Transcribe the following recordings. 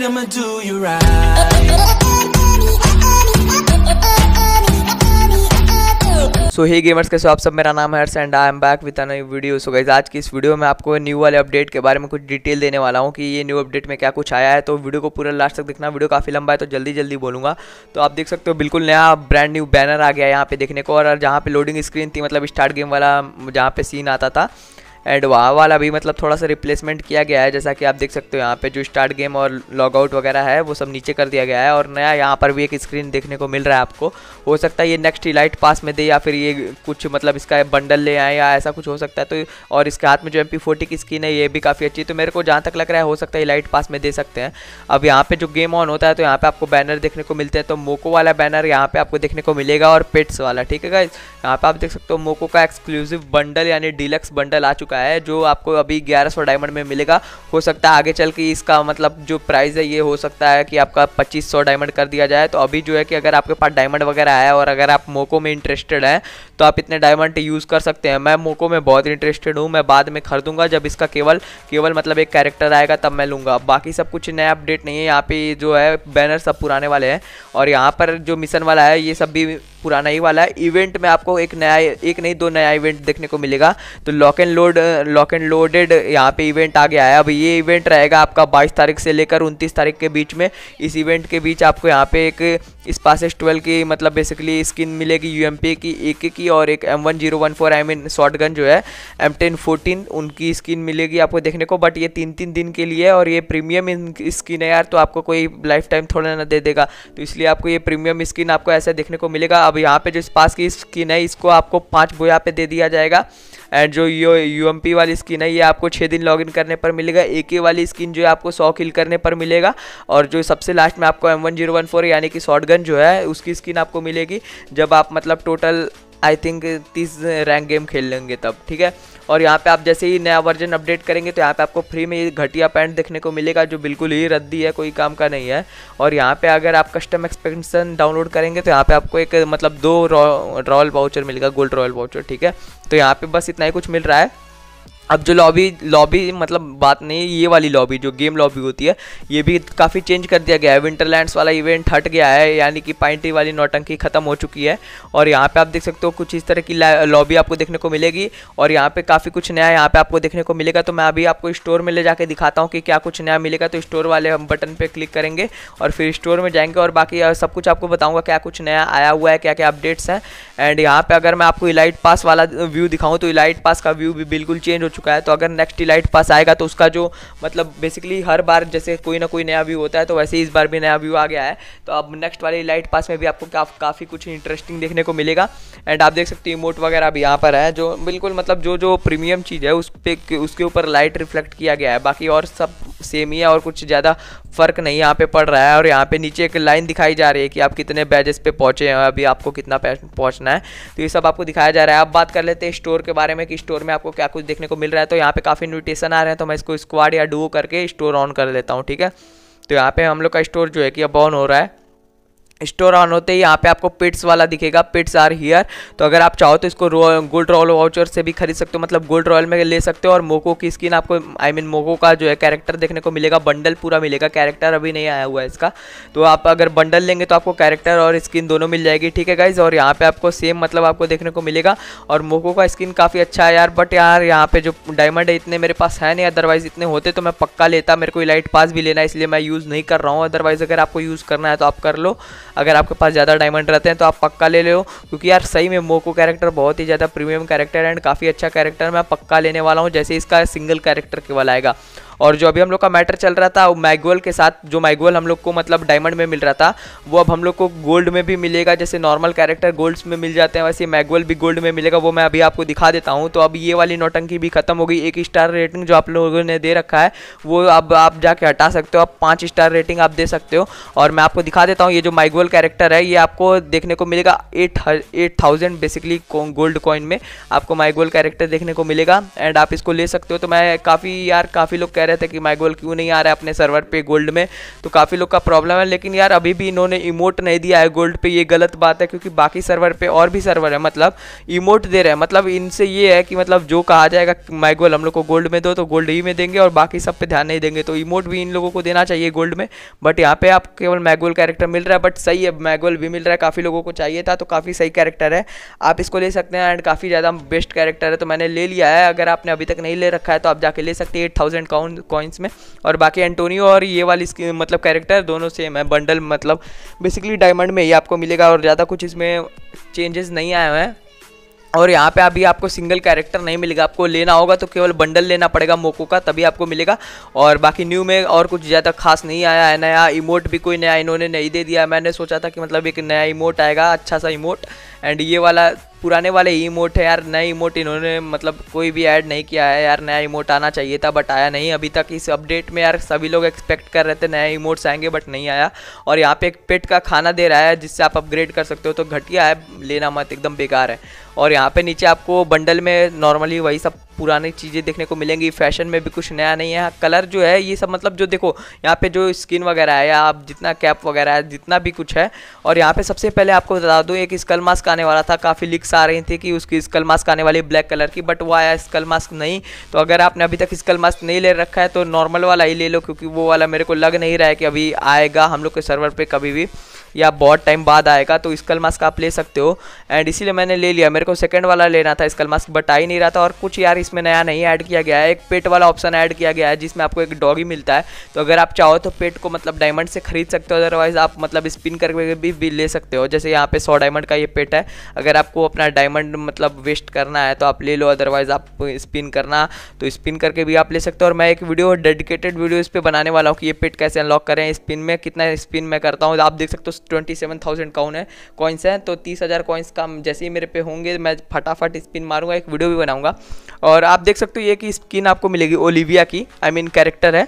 right, I'ma do you right. So hey gamers कैसे आप सब? मेरा नाम है Harsh and I am back with नई वीडियो सो गाइज़ आज की इस वीडियो में आपको न्यू वाले अपडेट के बारे में कुछ डिटेल देने वाला हूँ कि ये न्यू अपडेट में क्या कुछ आया है। तो वीडियो को पूरा लास्ट तक देखना। वीडियो काफ़ी लंबा है तो जल्दी जल्दी बोलूँगा। तो आप देख सकते हो बिल्कुल नया ब्रांड न्यू बैनर आ गया यहाँ पे देखने को। और जहाँ पे लोडिंग स्क्रीन थी मतलब स्टार्ट गेम वाला जहाँ पे सीन आता था एंड वहाँ वाला भी मतलब थोड़ा सा रिप्लेसमेंट किया गया है, जैसा कि आप देख सकते हो यहाँ पे जो स्टार्ट गेम और लॉग आउट वगैरह है, वो सब नीचे कर दिया गया है और नया यहाँ पर भी एक स्क्रीन देखने को मिल रहा है आपको। हो सकता है ये नेक्स्ट इलाइट पास में दे या फिर ये कुछ मतलब इसका बंडल ले आए या ऐसा कुछ हो सकता है तो और इसके हाथ में जो एम पी की स्किन है, ये भी काफ़ी अच्छी है। तो मेरे को जहाँ तक लग रहा है, हो सकता है इलाइट पास में दे सकते हैं। अब यहाँ पे जो गेम ऑन होता है तो यहाँ पे आपको बैनर देखने को मिलते हैं। तो मोको वाला बैनर यहाँ पे आपको देखने को मिलेगा और पेट्स वाला, ठीक है यहाँ पे आप देख सकते हो मोको का एक्सक्लूसिव बंडल यानी डिलक्स बंडल आ चुका है। जो आपको अभी 1100 डायमंड में मिलेगा। हो सकता है आगे चल के इसका मतलब जो प्राइस है, ये हो सकता है कि आपका 2500 डायमंड कर दिया जाए। तो अभी जो है कि अगर आपके पास डायमंड वगैरह है और अगर आप मोको में इंटरेस्टेड हैं तो आप इतने डायमंड यूज़ कर सकते हैं। मैं मोको में बहुत इंटरेस्टेड हूँ। मैं बाद में खरीदूँगा। जब इसका केवल केवल मतलब एक कैरेक्टर आएगा, तब मैं लूँगा। बाकी सब कुछ नया अपडेट नहीं है। यहाँ पे जो है बैनर सब पुराने वाले हैं। और यहाँ पर जो मिशन वाला है, ये सब भी पुराना ही वाला है। इवेंट में आपको एक नया, एक नहीं, दो नया इवेंट देखने को मिलेगा। तो lock and load lock and loaded यहाँ पे इवेंट आ गया है। अब ये इवेंट रहेगा आपका 22 तारीख से लेकर 29 तारीख के बीच में। इस इवेंट के बीच आपको यहाँ पे एक स्पासेस ट्वेल्व की मतलब बेसिकली स्किन मिलेगी यूएमपी की एक की और एक M one zero one four I mean short gun जो है एम टेन फोर्टीन उनकी स्किन मिलेगी आपको देखने को। बट ये तीन तीन दिन के लिए और ये प्रीमियम स्किन है यार तो आपको कोई लाइफ टाइम थोड़ा ना दे देगा। तो इसलिए आपको ये प्रीमियम स्किन आपको ऐसा देखने को मिलेगा। अब यहाँ पे जो इस पास की स्किन है, इसको आपको पाँच बोया पे दे दिया जाएगा। एंड जो यो यू वाली स्किन है, ये आपको छः दिन लॉगिन करने पर मिलेगा। ए के वाली स्किन जो है, आपको सौ किल करने पर मिलेगा। और जो सबसे लास्ट में आपको M one zero one four यानी कि शॉर्ट गन जो है, उसकी स्किन आपको मिलेगी। जब आप मतलब टोटल आई थिंक तीस रैंक गेम खेल लेंगे तब, ठीक है? और यहाँ पे आप जैसे ही नया वर्जन अपडेट करेंगे तो यहाँ पे आपको फ्री में ये घटिया पैंट देखने को मिलेगा, जो बिल्कुल ही रद्दी है, कोई काम का नहीं है। और यहाँ पे अगर आप कस्टम एक्सपेंशन डाउनलोड करेंगे तो यहाँ पे आपको एक मतलब दो रॉयल वाउचर मिलेगा गोल्ड रॉयल वाउचर ठीक है? तो यहाँ पे बस इतना ही कुछ मिल रहा है। अब जो लॉबी लॉबी मतलब बात नहीं, ये वाली लॉबी जो गेम लॉबी होती है, ये भी काफ़ी चेंज कर दिया गया है। विंटरलैंड्स वाला इवेंट हट गया है, यानी कि पाइंटी वाली नौटंकी ख़त्म हो चुकी है। और यहाँ पे आप देख सकते हो कुछ इस तरह की लॉबी आपको देखने को मिलेगी। और यहाँ पे काफ़ी कुछ नया यहाँ पे आपको देखने को मिलेगा। तो मैं अभी आपको स्टोर में ले जाके दिखाता हूँ कि क्या कुछ नया मिलेगा। तो स्टोर वाले हम बटन पर क्लिक करेंगे और फिर स्टोर में जाएँगे। और बाकी सब कुछ आपको बताऊँगा क्या कुछ नया आया हुआ है क्या क्या अपडेट्स हैं। एंड यहाँ पर अगर मैं आपको इलाइट पास वाला व्यू दिखाऊँ तो इलाइट पास का व्यू भी बिल्कुल चेंज हो चुका है तो अगर नेक्स्ट इलाइट पास आएगा तो उसका जो मतलब बेसिकली हर बार जैसे कोई ना कोई नया व्यू होता है तो वैसे ही इस बार भी नया व्यू आ गया है। तो अब नेक्स्ट वाले इलाइट पास में भी आपको का, काफ़ी कुछ इंटरेस्टिंग देखने को मिलेगा। एंड आप देख सकते हो इमोट वगैरह भी यहाँ पर है जो बिल्कुल मतलब जो जो प्रीमियम चीज़ है उस पर उसके ऊपर लाइट रिफ्लेक्ट किया गया है। बाकी और सब सेम ही है और कुछ ज़्यादा फ़र्क नहीं यहाँ पे पड़ रहा है और यहाँ पे नीचे एक लाइन दिखाई जा रही है कि आप कितने बैजेस पे पहुँचे हैं अभी आपको कितना पहुँचना है। तो ये सब आपको दिखाया जा रहा है। अब बात कर लेते हैं स्टोर के बारे में कि स्टोर में आपको क्या कुछ देखने को मिल रहा है तो यहाँ पे काफ़ी इन्विटेशन आ रहे हैं तो मैं इसको स्क्वाड या डू करके स्टोर ऑन कर लेता हूँ, ठीक है? तो यहाँ पे हम लोग का स्टोर जो है कि अब ऑन हो रहा है। स्टोर ऑन होते ही यहाँ पे आपको पिट्स वाला दिखेगा, पिट्स आर हियर। तो अगर आप चाहो तो इसको गोल्ड रॉयल वाउचर से भी खरीद सकते हो मतलब गोल्ड रॉयल में ले सकते हो और मोको की स्किन आपको, आई मीन मोको का जो है कैरेक्टर देखने को मिलेगा, बंडल पूरा मिलेगा, कैरेक्टर अभी नहीं आया हुआ है इसका। तो आप अगर बंडल लेंगे तो आपको कैरेक्टर और स्किन दोनों मिल जाएगी, ठीक है गाइज़ और यहाँ पर आपको सेम मतलब आपको देखने को मिलेगा। और मोको का स्किन काफ़ी अच्छा है यार बट यार यहाँ पे जो डायमंड है, इतने मेरे पास है नहीं अदरवाइज़ इतने होते तो मैं पक्का लेता, मेरे को इलाइट पास भी लेना इसलिए मैं यूज़ नहीं कर रहा हूँ। अदरवाइज़ अगर आपको यूज़ करना है तो आप कर लो। अगर आपके पास ज़्यादा डायमंड रहते हैं तो आप पक्का ले लो। क्योंकि यार, सही में मोको कैरेक्टर बहुत ही ज़्यादा प्रीमियम कैरेक्टर एंड काफ़ी अच्छा कैरेक्टर मैं पक्का लेने वाला हूँ, जैसे इसका सिंगल कैरेक्टर केवल आएगा। और जो अभी हम लोग का मैटर चल रहा था, वो मैगवल के साथ, जो मैगवल हम लोग को मतलब डायमंड में मिल रहा था, वो अब हम लोग को गोल्ड में भी मिलेगा, जैसे नॉर्मल कैरेक्टर गोल्ड्स में मिल जाते हैं, वैसे मैगवल भी गोल्ड में मिलेगा, वो मैं अभी आपको दिखा देता हूँ। तो अब ये वाली नोटंकी भी खत्म हो गई, एक स्टार रेटिंग जो आप लोगों ने दे रखा है, वो अब आप जाके हटा सकते हो, आप पाँच स्टार रेटिंग आप दे सकते हो। और मैं आपको दिखा देता हूँ, ये जो माइगोल कैरेक्टर है, ये आपको देखने को मिलेगा eight eight thousand basically gold coin में आपको माइगोल कैरेक्टर देखने को मिलेगा। एंड आप इसको ले सकते हो तो मैं काफ़ी यार, काफ़ी लोग कह रहे थे कि माइगोल क्यों नहीं आ रहा है अपने सर्वर पे गोल्ड में? तो काफ़ी लोग का प्रॉब्लम है, लेकिन यार अभी भी इन्होंने इमोट नहीं दिया है गोल्ड पे, ये गलत बात है, क्योंकि बाकी सर्वर पे और भी सर्वर है मतलब इमोट दे रहे हैं। मतलब इनसे ये है कि मतलब जो कहा जाएगा माइगोल हम लोग को गोल्ड में दो तो गोल्ड ही में देंगे और बाकी सब पे ध्यान नहीं देंगे। तो इमोट भी इन लोगों को देना चाहिए गोल्ड में बट यहाँ पे आप केवल मैगोल कैरेक्टर मिल रहा है बट सही है मैगोल भी मिल रहा है, काफ़ी लोगों को चाहिए था तो काफ़ी सही कैरेक्टर है। आप इसको ले सकते हैं एंड काफ़ी ज़्यादा बेस्ट कैरेक्टर है तो मैंने ले लिया है, अगर आपने अभी तक नहीं ले रखा है तो आप जाके ले सकते हैं एट थाउज़ेंड कॉइन्स में। और बाकी एंटोनियो और ये वाली मतलब कैरेक्टर दोनों सेम है बंडल मतलब बेसिकली डायमंड में ही आपको मिलेगा और ज़्यादा कुछ इसमें चेंजेस नहीं आए हुए हैं। और यहाँ पे अभी आपको सिंगल कैरेक्टर नहीं मिलेगा, आपको लेना होगा तो केवल बंडल लेना पड़ेगा मोको का, तभी आपको मिलेगा। और बाकी न्यू में और कुछ ज़्यादा खास नहीं आया है, नया इमोट भी कोई नया इन्होंने नहीं दे दिया। मैंने सोचा था कि मतलब एक नया इमोट आएगा अच्छा सा इमोट एंड ये वाला पुराने वाले इमोट है यार, नए इमोट इन्होंने मतलब कोई भी ऐड नहीं किया है यार, नया इमोट आना चाहिए था बट आया नहीं। अभी तक इस अपडेट में यार सभी लोग एक्सपेक्ट कर रहे थे नए इमोट्स आएँगे बट नहीं आया। और यहाँ पे एक पेट का खाना दे रहा है, जिससे आप अपग्रेड कर सकते हो तो घटिया है, लेना मत, एकदम बेकार है। और यहाँ पे नीचे आपको बंडल में नॉर्मली वही सब पुरानी चीज़ें देखने को मिलेंगी। फ़ैशन में भी कुछ नया नहीं है। कलर जो है, ये सब मतलब जो देखो, यहाँ पे जो स्किन वगैरह है, या आप जितना कैप वगैरह है, जितना भी कुछ है, और यहाँ पे सबसे पहले आपको बता दूँ, एक स्कल मास्क आने वाला था। काफ़ी लिक्स आ रही थी कि उसकी स्कल मास्क आने वाली ब्लैक कलर की बट वो आया स्कल मास्क नहीं। तो अगर आपने अभी तक स्कल मास्क नहीं ले रखा है तो नॉर्मल वाला ही ले लो, क्योंकि वो वाला मेरे को लग नहीं रहा है कि अभी आएगा हम लोग के सर्वर पर कभी भी। या बहुत टाइम बाद आएगा तो स्कल मास्क आप ले सकते हो। एंड इसीलिए मैंने ले लिया। मेरे को सेकंड वाला लेना था स्कल मास्क बट आ ही नहीं रहा था। और कुछ यार इसमें नया नहीं ऐड किया गया है। एक पेट वाला ऑप्शन ऐड किया गया है जिसमें आपको एक डॉगी मिलता है। तो अगर आप चाहो तो पेट को मतलब डायमंड से खरीद सकते हो। अदरवाइज़ आप मतलब स्पिन करके भी, भी ले सकते हो। जैसे यहाँ पे सौ डायमंड का ये पेट है। अगर आपको अपना डायमंड मतलब वेस्ट करना है तो आप ले लो। अदरवाइज़ आप स्पिन करना तो स्पिन करके भी आप ले सकते हो। और मैं एक वीडियो डेडिकेटेड वीडियो इस पर बनाने वाला हूँ कि ये पेट कैसे अनलॉक करें। स्पिन में कितना स्पिन मैं करता हूँ। आप देख सकते हो ट्वेंटी सेवन थाउज़ेंड काउन है कॉइन्स हैं तो तीस हज़ार कॉइन्स का जैसे ही मेरे पे होंगे, मैं फटाफट स्पिन मारूँगा, एक वीडियो भी बनाऊँगा। और आप देख सकते हो ये कि स्किन आपको मिलेगी ओलिविया की आई मीन कैरेक्टर है।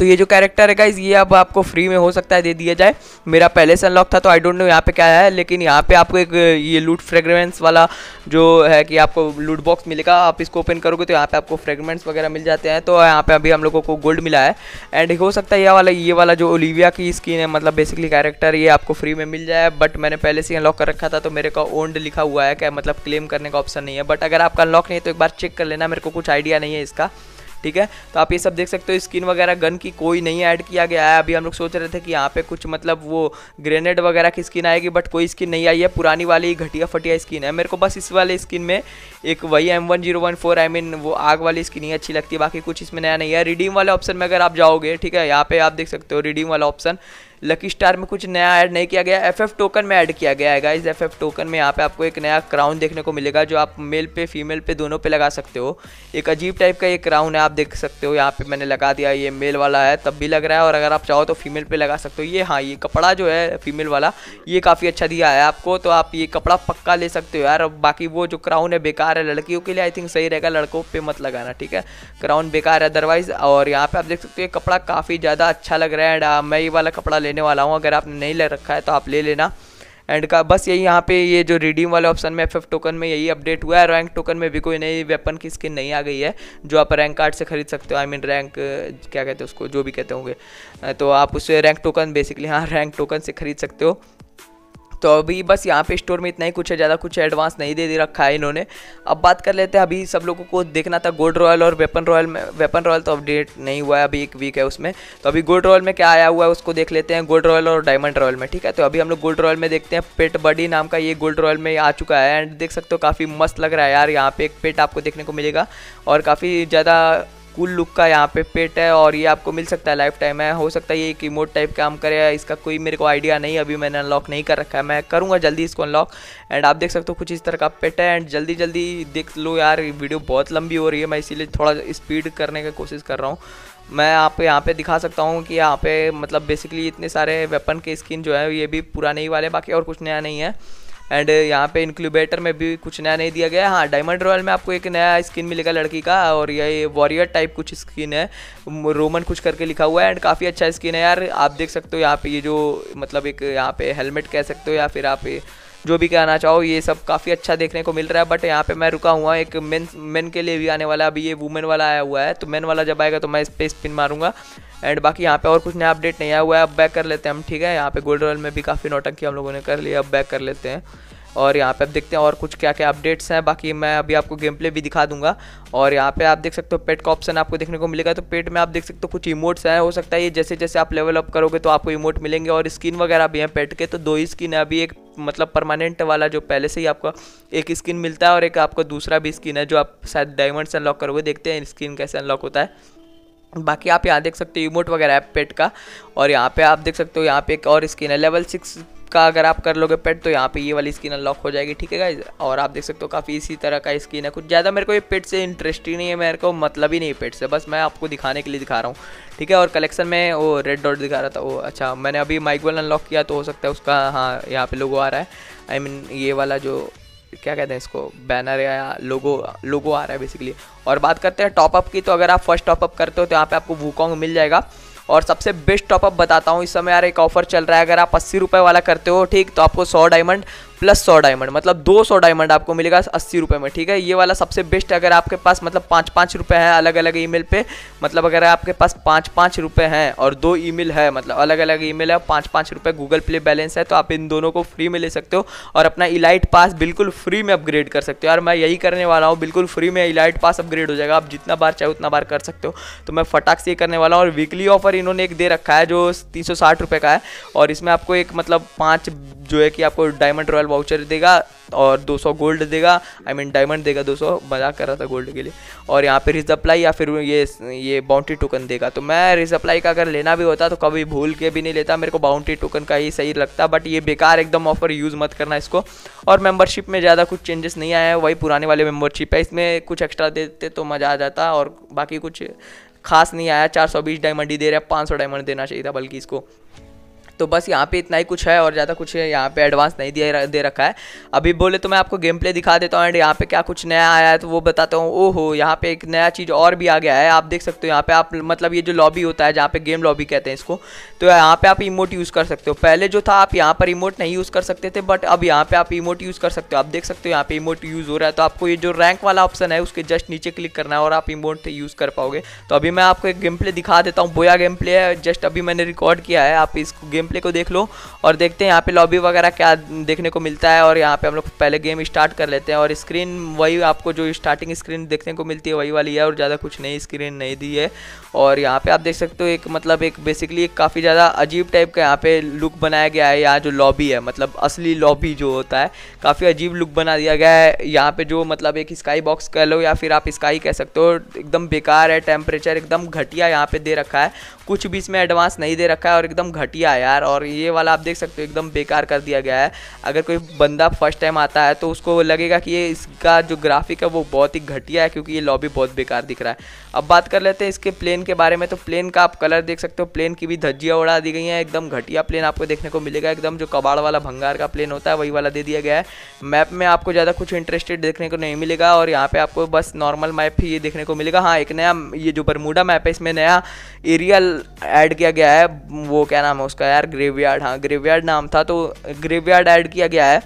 तो ये जो कैरेक्टर है गाइज़ ये अब आपको फ्री में हो सकता है, दे दिया जाए। मेरा पहले से अनलॉक था तो आई डोंट नो यहाँ पे क्या है, लेकिन यहाँ पे आपको एक, ये लूट फ्रेगरेंस वाला जो है कि आपको लूट बॉक्स मिलेगा, आप इसको ओपन करोगे तो यहाँ पे आपको फ्रेगमेंट्स वगैरह मिल जाते हैं। तो यहाँ पे अभी हम लोगों को गोल्ड मिला है। एंड हो सकता है ये वाला ये वाला जो ओलिविया की स्किन है मतलब बेसिकली कैरेक्टर ये आपको फ्री में मिल जाए बट मैंने पहले से अनलॉक कर रखा था तो मेरे का ओन्ड लिखा हुआ है, क्या मतलब क्लेम करने का ऑप्शन नहीं है। बट अगर आपका अनलॉक नहीं है तो एक बार चेक कर लेना, मेरे को कुछ आइडिया नहीं है इसका। ठीक है? तो आप ये सब देख सकते हो, स्किन वगैरह, गन की कोई नहीं ऐड किया गया है। अभी हम लोग सोच रहे थे कि यहाँ पे कुछ मतलब वो ग्रेनेड वगैरह की स्किन आएगी, बट कोई स्किन नहीं आई है। पुरानी वाली घटिया फटिया स्किन है। मेरे को बस इस वाले स्किन में एक वही M one zero one four I mean वो आग वाली स्किन ही अच्छी लगती है। बाकी कुछ इसमें नया नहीं है। रिडीम वाले ऑप्शन में अगर आप जाओगे, ठीक है? यहाँ पे आप देख सकते हो रिडीम वाला ऑप्शन लकी स्टार में कुछ नया ऐड नहीं किया गया। एफ़ एफ़ टोकन में ऐड किया गया है गाइज़ एफ़ एफ़ टोकन में यहाँ पे आपको एक नया क्राउन देखने को मिलेगा, जो आप मेल पे फीमेल पे दोनों पे लगा सकते हो। एक अजीब टाइप का ये क्राउन है, आप देख सकते हो। यहाँ पे मैंने लगा दिया, ये मेल वाला है, तब भी लग रहा है। और अगर आप चाहो तो फीमेल पे लगा सकते हो। ये हाँ ये कपड़ा जो है फीमेल वाला, ये काफ़ी अच्छा दिया है आपको। तो आप ये कपड़ा पक्का ले सकते हो यार। बाकी वो जो क्राउन है, बेकार है लड़कियों के लिए आई थिंक सही रहेगा। लड़कों पर मत लगाना, ठीक है? क्राउन बेकार है अदरवाइज़ और यहाँ पर आप देख सकते हो, ये कपड़ा काफ़ी ज़्यादा अच्छा लग रहा है। एंड मैं ये वाला कपड़ा लेने वाला हूँ। अगर आपने नहीं ले रखा है तो आप ले लेना। एंड का बस यही यहाँ पे ये जो रिडीम वाले ऑप्शन में एफ़ टोकन में यही अपडेट हुआ है। रैंक टोकन में भी कोई नई वेपन की स्किन नहीं आ गई है, जो आप रैंक कार्ड से खरीद सकते हो। आई मीन रैंक क्या कहते हैं उसको, जो भी कहते होंगे। तो आप उसे रैंक टोकन बेसिकली हाँ रैंक टोकन से खरीद सकते हो। तो अभी बस यहाँ पे स्टोर में इतना ही कुछ है, ज़्यादा कुछ एडवांस नहीं दे दे रखा है इन्होंने। अब बात कर लेते हैं, अभी सब लोगों को देखना था गोल्ड रॉयल और वेपन रॉयल में वेपन रॉयल तो अपडेट नहीं हुआ है, अभी एक वीक है उसमें। तो अभी गोल्ड रॉयल में क्या आया हुआ है, उसको देख लेते हैं गोल्ड रॉयल और डायमंड रॉयल में, ठीक है? तो अभी हम लोग गोल्ड रॉयल में देखते हैं पेट बडी नाम का ये गोल्ड रॉयल में आ चुका है। एंड देख सकते हो, काफ़ी मस्त लग रहा है यार, यहाँ पे एक पेट आपको देखने को मिलेगा। और काफ़ी ज़्यादा कूल लुक का यहाँ पे पेट है और ये आपको मिल सकता है लाइफ टाइम है। हो सकता है ये एक इमोट टाइप काम करे, इसका कोई मेरे को आइडिया नहीं, अभी मैंने अनलॉक नहीं कर रखा है। मैं करूँगा जल्दी इसको अनलॉक एंड आप देख सकते हो कुछ इस तरह का पेट है एंड जल्दी जल्दी देख लो यार वीडियो बहुत लंबी हो रही है। मैं इसीलिए थोड़ा स्पीड करने की कोशिश कर रहा हूँ। मैं आप यहाँ पे दिखा सकता हूँ कि यहाँ पे मतलब बेसिकली इतने सारे वेपन के स्किन जो है, ये भी पुराने ही वाले, बाकी और कुछ नया नहीं है। एंड यहाँ पे इंक्लूबेटर में भी कुछ नया नहीं दिया गया हाँ। डायमंड रॉयल में आपको एक नया स्किन मिलेगा लड़की का और ये वॉरियर टाइप कुछ स्किन है। रोमन कुछ करके लिखा हुआ है एंड काफ़ी अच्छा स्किन है यार। आप देख सकते हो यहाँ पे ये जो मतलब एक यहाँ पे हेलमेट कह सकते हो या फिर आप जो भी कहना चाहो, ये सब काफ़ी अच्छा देखने को मिल रहा है बट यहाँ पे मैं रुका हुआ एक मेन मेन के लिए भी आने वाला है। अभी ये वुमेन वाला आया हुआ है तो मेन वाला जब आएगा तो मैं इस पर स्पिन मारूँगा। एंड बाकी यहाँ पे और कुछ नया अपडेट नहीं आया हुआ है, अब बैक कर लेते हैं हम, ठीक है? यहाँ पे गोल्ड रॉयल में भी काफ़ी नोटंकी हम लोगों ने कर लिया अब बैक कर लेते हैं। और यहाँ पे आप देखते हैं और कुछ क्या क्या अपडेट्स हैं। बाकी मैं अभी आपको गेम प्ले भी दिखा दूँगा। और यहाँ पे आप देख सकते हो पेट का ऑप्शन आपको देखने को मिलेगा। तो पेट में आप देख सकते हो कुछ इमोट्स हैं। हो सकता है ये जैसे जैसे आप लेवल अप करोगे तो आपको इमोट मिलेंगे। और स्किन वगैरह भी हैं पेट के। तो दो ही स्किन है। अभी एक मतलब परमानेंट वाला जो पहले से ही आपका एक स्किन मिलता है और एक आपको दूसरा भी स्किन है जो आप शायद डायमंड से अनलॉक करोगे। देखते हैं स्किन कैसे अनलॉक होता है। बाकी आप यहाँ देख सकते हो इमोट वगैरह है पेट का। और यहाँ पे आप देख सकते हो यहाँ पे एक और स्किन है। लेवल सिक्स का अगर आप कर लोगे पेट तो यहाँ पे ये वाली स्किन अनलॉक हो जाएगी ठीक है गाइज़ और आप देख सकते हो काफ़ी इसी तरह का स्किन है। कुछ ज़्यादा मेरे को ये पेट से इंटरेस्ट ही नहीं है मेरे को मतलब ही नहीं पेट से। बस मैं आपको दिखाने के लिए दिखा रहा हूँ ठीक है? और कलेक्शन में वो रेड डॉट दिखा रहा था वो अच्छा मैंने अभी माइकवेल अनलॉक किया तो हो सकता है उसका हाँ यहाँ पर लोगो आ रहा है। आई I मीन mean, ये वाला जो क्या कहते हैं इसको बैनर या लोगो लोगो आ रहा है बेसिकली और बात करते हैं टॉपअप की तो अगर आप फ़र्स्ट टॉपअप करते हो तो यहाँ पे आपको वूकॉन्ग मिल जाएगा। और सबसे बेस्ट टॉपअप बताता हूँ, इस समय यार एक ऑफ़र चल रहा है, अगर आप अस्सी रुपये वाला करते हो, ठीक तो आपको सौ डायमंड प्लस सौ डायमंड मतलब दो सौ डायमंड आपको मिलेगा अस्सी रुपये में, ठीक है? ये वाला सबसे बेस्ट अगर आपके पास मतलब पाँच पाँच रुपये हैं अलग अलग ईमेल पे मतलब अगर आपके पास पाँच पाँच रुपये हैं और दो ईमेल है मतलब अलग अलग ईमेल है पाँच पाँच रुपये गूगल प्ले बैलेंस है तो आप इन दोनों को फ्री में ले सकते हो और अपना इलाइट पास बिल्कुल फ्री में अपग्रेड कर सकते हो। यार, मैं यही करने वाला हूँ, बिल्कुल फ्री में इलाइट पास अपग्रेड हो जाएगा, आप जितना बार चाहे उतना बार कर सकते हो। तो मैं फटाक से ये करने वाला हूँ और वीकली ऑफ़र इन्होंने एक दे रखा है जो तीन सौ का है और इसमें आपको एक मतलब पाँच जो है कि आपको डायमंड रॉयल वाउचर देगा और 200 गोल्ड देगा आई मीन डायमंड देगा 200 मज़ाक कर रहा था गोल्ड के लिए। और यहाँ पे रिजप्लाई या फिर ये ये बाउंटी टोकन देगा। तो मैं रिजप्लाई का अगर लेना भी होता तो कभी भूल के भी नहीं लेता, मेरे को बाउंटी टोकन का ही सही लगता बट ये बेकार एकदम ऑफ़र यूज़ मत करना इसको। और मेम्बरशिप में ज़्यादा कुछ चेंजेस नहीं आया है, वही पुराने वाले मेम्बरशिप है, इसमें कुछ एक्स्ट्रा देते तो मज़ा आ जाता और बाकी कुछ खास नहीं आया। चार सौ बीस डायमंड ही दे रहा है, पाँच सौ डायमंड देना चाहिए था बल्कि इसको। तो बस यहाँ पे इतना ही कुछ है और ज़्यादा कुछ यहाँ पे एडवांस नहीं दिया दे रखा है। अभी बोले तो मैं आपको गेम प्ले दिखा देता हूँ एंड यहाँ पे क्या कुछ नया आया है तो वो बताता हूँ। ओहो, यहाँ पे एक नया चीज़ और भी आ गया है। आप देख सकते हो यहाँ पे आप मतलब ये जो लॉबी होता है, जहाँ पे गेम लॉबी कहते हैं इसको तो यहाँ पे आप इमोट यूज़ कर सकते हो। पहले जो था, आप यहाँ पर इमोट नहीं यूज़ कर सकते थे बट अब यहाँ पे आप इमोट यूज़ कर सकते हो। आप देख सकते हो यहाँ पे इमोट यूज़ हो रहा है। तो आपको ये जो रैंक वाला ऑप्शन है, उसके जस्ट नीचे क्लिक करना है और आप इमोट यूज़ कर पाओगे। तो अभी मैं आपको एक गेम प्ले दिखा देता हूँ। बोया गेम प्ले है। जस्ट अभी मैंने रिकॉर्ड किया है। आप इस गेम प्ले को देख लो और देखते हैं यहाँ पे लॉबी वगैरह क्या देखने को मिलता है और यहाँ पे हम लोग पहले गेम स्टार्ट कर लेते हैं और स्क्रीन वही आपको जो स्टार्टिंग स्क्रीन देखने को मिलती है वही वाली है और ज़्यादा कुछ नई स्क्रीन नहीं दी है और यहाँ पे आप देख सकते हो एक मतलब एक बेसिकली एक काफ़ी ज़्यादा अजीब टाइप का यहाँ पे लुक बनाया गया है यहाँ जो लॉबी है मतलब असली लॉबी जो होता है, काफ़ी अजीब लुक बना दिया गया है। यहाँ पे जो मतलब एक स्काई बॉक्स कह लो या फिर आप स्काई कह सकते हो, एकदम बेकार है टेम्परेचर एकदम घटिया यहाँ पे दे रखा है कुछ भी इसमें एडवांस नहीं दे रखा है और एकदम घटिया है यार। और ये वाला आप देख सकते हो, एकदम बेकार कर दिया गया है। अगर कोई बंदा फ़र्स्ट टाइम आता है तो उसको लगेगा कि ये इसका जो ग्राफिक है, वो बहुत ही घटिया है, क्योंकि ये लॉबी बहुत बेकार दिख रहा है। अब बात कर लेते हैं इसके प्लेन के बारे में। तो प्लेन का आप कलर देख सकते हो। प्लेन की भी धज्जियाँ उड़ा दी गई हैं। एकदम घटिया प्लेन आपको देखने को मिलेगा। एकदम जो कबाड़ वाला भंगार का प्लेन होता है, वही वाला दे दिया गया है। मैप में आपको ज़्यादा कुछ इंटरेस्टेड देखने को नहीं मिलेगा और यहाँ पर आपको बस नॉर्मल मैप ही ये देखने को मिलेगा। हाँ एक नया ये जो बरमूडा मैप है, इसमें नया एरियल ऐड किया गया है। वो क्या नाम है उसका यार? ग्रेवयार्ड हाँ ग्रेवयार्ड नाम था। तो ग्रेवयार्ड ऐड किया गया है।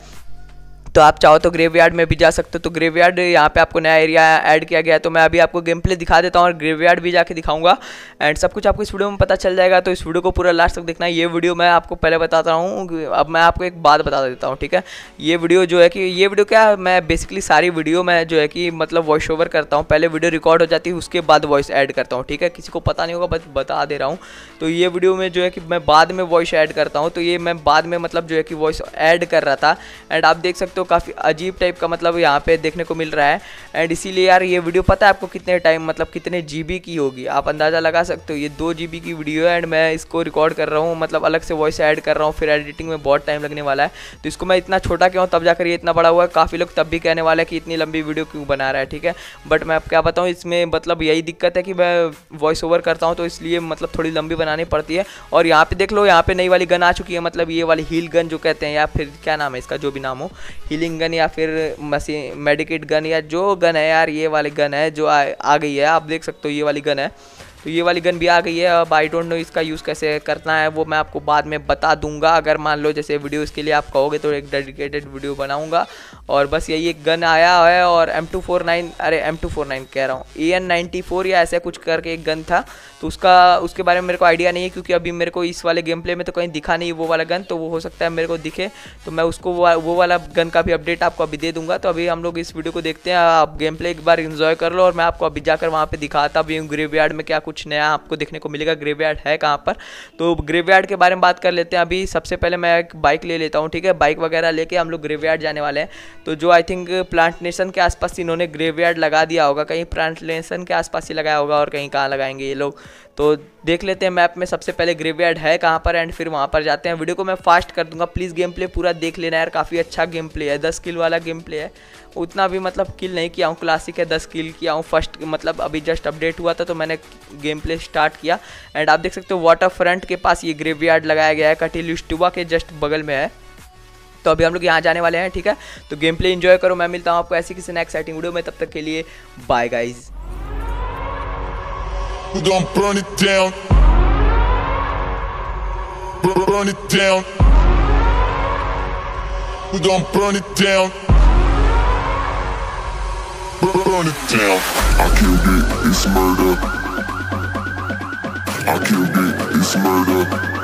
तो आप चाहो तो ग्रेवयार्ड में भी जा सकते हो। तो ग्रेवयार्ड यहाँ पे आपको नया एरिया ऐड किया गया है। तो मैं अभी आपको गेम प्ले दिखा देता हूँ और ग्रेवयार्ड भी जाके दिखाऊँगा। एंड सब कुछ आपको इस वीडियो में पता चल जाएगा। तो इस वीडियो को पूरा लास्ट तक देखना। ये वीडियो मैं आपको पहले बताता हूँ। अब मैं आपको एक बात बता देता हूँ, ठीक है? ये वीडियो जो है कि, ये वीडियो क्या मैं बेसिकली सारी वीडियो मैं जो है कि मतलब वॉइस ओवर करता हूँ। पहले वीडियो रिकॉर्ड हो जाती है, उसके बाद वॉइस ऐड करता हूँ, ठीक है? किसी को पता नहीं होगा, बस बता दे रहा हूँ। तो ये वीडियो में जो है कि मैं बाद में वॉइस ऐड करता हूँ। तो ये मैं बाद में मतलब जो है कि वॉइस ऐड कर रहा था। एंड आप देख सकते हो काफ़ी अजीब टाइप का मतलब यहाँ पे देखने को मिल रहा है। एंड इसीलिए यार ये वीडियो पता है आपको कितने टाइम मतलब कितने जीबी की होगी? आप अंदाज़ा लगा सकते हो, ये दो जीबी की वीडियो है एंड मैं इसको रिकॉर्ड कर रहा हूँ मतलब अलग से वॉइस ऐड कर रहा हूँ, फिर एडिटिंग में बहुत टाइम लगने वाला है। तो इसको मैं इतना छोटा क्यों, तब जाकर ये इतना बड़ा हुआ है, काफ़ी लोग तब भी कहने वाला है कि इतनी लंबी वीडियो क्यों बना रहा है, ठीक है? बट मैं आप क्या बताऊँ, इसमें मतलब यही दिक्कत है कि मैं वॉइस ओवर करता हूँ तो इसलिए मतलब थोड़ी लंबी बनानी पड़ती है। और यहाँ पे देख लो, यहाँ पे नई वाली गन आ चुकी है मतलब ये वाली हील गन जो कहते हैं, या फिर क्या नाम है इसका, जो भी नाम हो हीलिंग गन या फिर मशीन मेडिकेट गन या जो गन है यार ये वाली गन है जो आ, आ गई है। आप देख सकते हो ये वाली गन है। तो ये वाली गन भी आ गई है। अब आई डोंट नो इसका यूज़ कैसे करना है वो मैं आपको बाद में बता दूँगा। अगर मान लो जैसे वीडियो इसके लिए आप कहोगे तो एक डेडिकेटेड वीडियो बनाऊँगा। और बस यही एक गन आया है और एम टू फोर नाइन अरे एम टू फोर नाइन कह रहा हूँ ए एन नाइन्टी फोर या ऐसे कुछ करके एक गन था तो उसका, उसके बारे में मेरे को आइडिया नहीं है क्योंकि अभी मेरे को इस वाले गेम प्ले में तो कहीं दिखा नहीं वो वाला गन तो वो हो सकता है मेरे को दिखे तो मैं उसको वो वाला गन का भी अपडेट आपको अभी दे दूँगा तो अभी हम लोग इस वीडियो को देखते हैं, आप गेम प्ले एक बार इन्जॉय कर लो और मैं आपको अभी जाकर वहाँ पर दिखाता भी हूँ ग्रेव में क्या कुछ नया आपको देखने को मिलेगा ग्रेव है कहाँ पर तो ग्रेव के बारे में बात कर लेते हैं, अभी सबसे पहले मैं एक बाइक ले लेता हूँ, ठीक है बाइक वगैरह लेके हम लोग ग्रेव जाने वाले हैं तो जो आई थिंक प्लांट नेशन के आसपास इन्होंने ग्रेव लगा दिया होगा, कहीं प्लांट नेशन के आसपास ही लगाया होगा और कहीं कहाँ लगाएँगे ये लोग। तो देख लेते हैं मैप में सबसे पहले ग्रेवयार्ड है कहाँ पर एंड फिर वहाँ पर जाते हैं। वीडियो को मैं फास्ट कर दूँगा प्लीज़ गेम प्ले पूरा देख लेना यार, काफ़ी अच्छा गेम प्ले है, दस किल वाला गेम प्ले है। उतना भी मतलब किल नहीं किया हूँ क्लासिक है, दस किल किया हूँ फ़र्स्ट मतलब अभी जस्ट अपडेट हुआ था तो मैंने गेम प्ले स्टार्ट किया। एंड आप देख सकते हो वाटर फ्रंट के पास ये ग्रेवयार्ड लगाया गया है, कटिल के जस्ट बगल में है। तो अभी हम लोग यहाँ जाने वाले हैं ठीक है तो गेम प्ले इन्जॉय करो मैं मिलता हूँ आपको ऐसी किसी नेक्स्ट एक्साइटिंग वीडियो में तब तक के लिए bye guys We gon' burn it down. Burn it down. We gon' burn it down. Burn it down. I killed it, it's murder. I killed it, it's murder.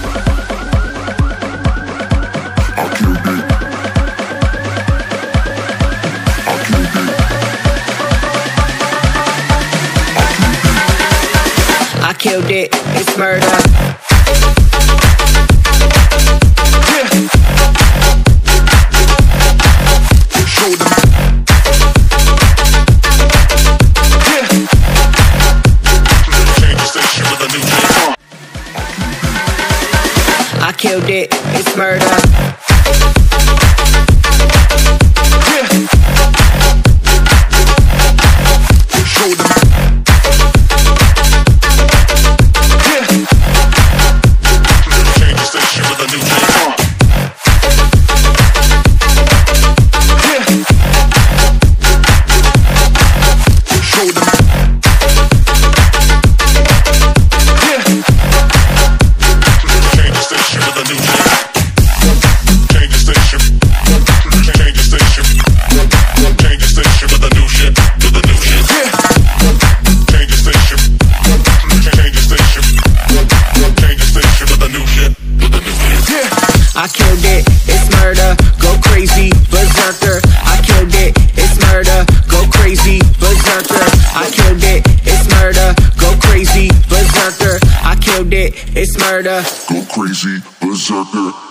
killed it. It's murder. I killed it, it's murder. It's murder. Go crazy, berserker.